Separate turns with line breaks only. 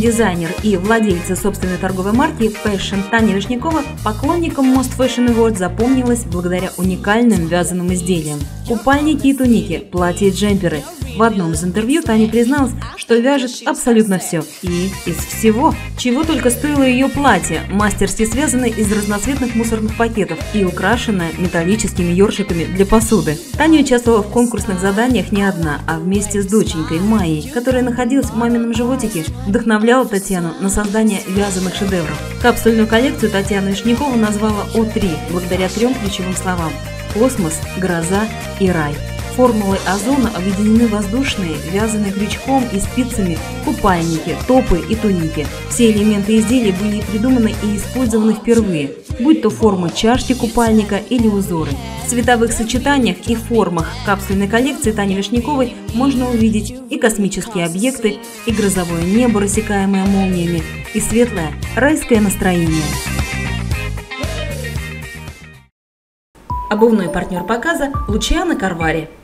дизайнер и владельца собственной торговой марки Fashion Таня Вишнякова поклонникам Most Fashion Award запомнилась благодаря уникальным вязаным изделиям. Купальники и туники, платья и джемперы – в одном из интервью Таня призналась, что вяжет абсолютно все. И из всего. Чего только стоило ее платье, мастерски связанное из разноцветных мусорных пакетов и украшенное металлическими ёршиками для посуды. Таня участвовала в конкурсных заданиях не одна, а вместе с доченькой Майей, которая находилась в мамином животике, вдохновляла Татьяну на создание вязаных шедевров. Капсульную коллекцию Татьяна Ишникова назвала О3 благодаря трем ключевым словам – космос, гроза и рай формулой озона объединены воздушные, вязаные крючком и спицами купальники, топы и туники. Все элементы изделия были придуманы и использованы впервые, будь то форма чашки купальника или узоры. В цветовых сочетаниях и формах капсульной коллекции Тани Вишняковой можно увидеть и космические объекты, и грозовое небо, рассекаемое молниями, и светлое райское настроение. Обувной партнер показа Лучиана Карвари –